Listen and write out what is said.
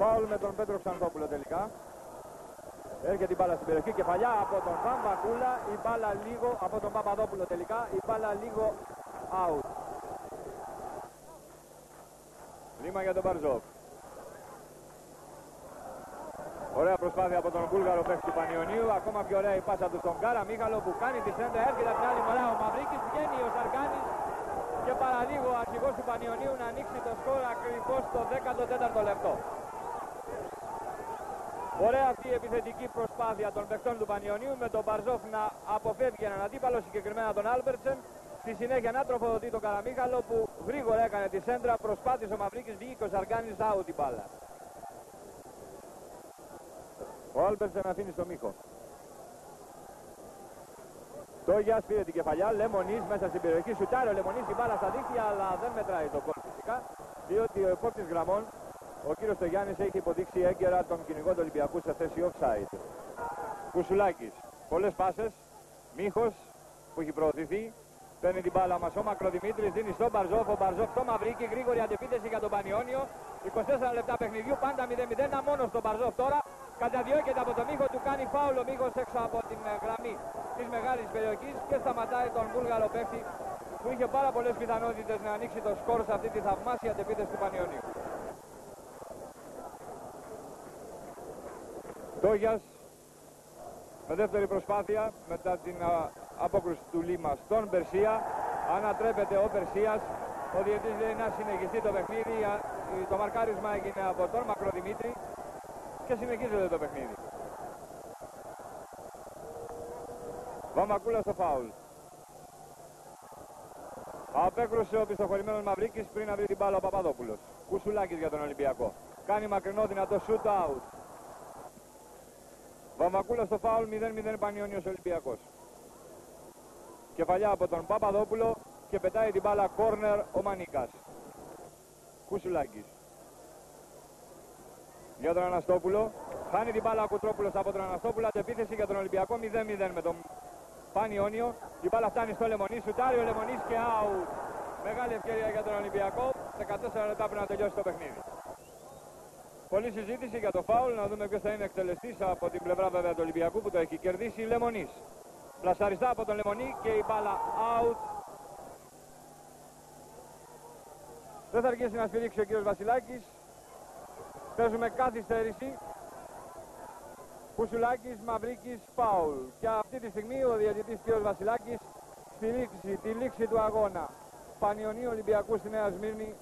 Φάουλ με τον Πέτρο Ξανθόπουλο τελικά. Έρχεται η μπάλα στην περιοχή και παλιά από τον Βαμβακούλα. Η μπάλα λίγο από τον Παπαδόπουλο τελικά. Η μπάλα λίγο out. Λίμα για τον Μπαρζόφ. Ωραία προσπάθεια από τον Βούλγαρο παίκτη του Πανιωνίου. Ακόμα πιο ωραία η πάσα του στον Κάρα Μίχαλο που κάνει τη σέντρα. Έρχεται από την άλλη μορά ο Μαυρίκης. Βγαίνει ο Σαρκάνης και παραλίγο ο αρχηγός του Πανιωνίου να ανοίξει το σκορ ακριβώς στο 14ο λεπτό. Ωραία αυτή η επιθετική προσπάθεια των παιχτών του Πανιωνίου με τον Μπαρζόφ να αποφεύγει έναν αντίπαλο, συγκεκριμένα τον Άλμπερτσεν. Στη συνέχεια να τροφοδοτεί τον Καραμίχαλο που γρήγορα έκανε τη σέντρα, προσπάθησε ο Μαυρίκης, βγήκε ο Σαρκάνης out την μπάλα. Ο Άλμπερτσεν αφήνει στο μίχο. Το Γιάς πήρε την κεφαλιά, Λεμονής μέσα στην περιοχή, σουτάρει ο Λεμονής η μπάλα στα δίχτυα, αλλά δεν μετράει το κόλ φυσικά, διότι ο επόπτης γραμμών, ο κύριος Στογιάννης έχει υποδείξει έγκαιρα τον κυνηγό του Ολυμπιακού σε θέση offside. Κουσουλάκης, πολλές πάσες, Μίχος που έχει προωθηθεί, παίρνει την μπάλα μας ο Μακροδημήτρης, δίνει στον Μπαρζόφ, ο Μπαρζόφ στο Μαυρίκη, γρήγορη αντεπίθεση για τον Πανιόνιο, 24 λεπτά παιχνιδιού, πάντα 0-0, μόνος στον Μπαρζόφ τώρα, Καταδιώκεται από το Μίχο, του κάνει φάουλ ο Μίχος έξω από την ε, γραμμή της μεγάλης περιοχής και σταματάει τον Βούλγαρο παίκτη που είχε πάρα πολλές πιθανότητες να ανοίξει το σκορ σε αυτή τη θαυμάσια αντεπίθεση του Πανιωνίου. Τόγιας με δεύτερη προσπάθεια μετά την απόκρουση του Λίμα στον Περσία ανατρέπεται ο Περσίας ο διετής λέει να συνεχιστεί το παιχνίδι το μαρκάρισμα έγινε από τον Μακροδημήτρη και συνεχίζεται το παιχνίδι. Βαμακούλα στο φάουλ. Απέκρουσε ο πιστοχωρημένος Μαυρίκης πριν να βρει την μπάλα ο Παπαδόπουλος. Κουσουλάκης για τον Ολυμπιακό. Κάνει μακρινό δυνατό shoot out. Βαμακούλα στο φάουλ 0-0 Πανιόνιος Ολυμπιακός. Κεφαλιά από τον Παπαδόπουλο και πετάει την μπάλα corner ο Μανίκας. Κουσουλάκης για τον Αναστόπουλο. Χάνει την μπάλα ο Κουτρόπουλος από τον Αναστόπουλο. Αντεπίθεση για τον Ολυμπιακό 0-0 με τον Πανιόνιο. Η μπάλα φτάνει στο Λεμονί. Σουτάρει ο Λεμονής και out. Μεγάλη ευκαιρία για τον Ολυμπιακό. 14 λεπτά πριν να τελειώσει το παιχνίδι. Πολλή συζήτηση για το φάουλ. Να δούμε ποιος θα είναι εκτελεστής από την πλευρά βέβαια του Ολυμπιακού που το έχει κερδίσει. Λεμονής. Πλασαριστά από τον Λεμονί και η μπάλα out. Δεν θα αργήσει να σφυρίξει ο κύριος Βασιλάκης. Παίζουμε καθυστέρηση. Κουσουλάκης, Μαυρίκης, Πάουλ. Και αυτή τη στιγμή ο διαιτητής κ. Βασιλάκης στηρίξει τη λήξη του αγώνα. Πανιωνίου Ολυμπιακού στη Νέα Σμύρνη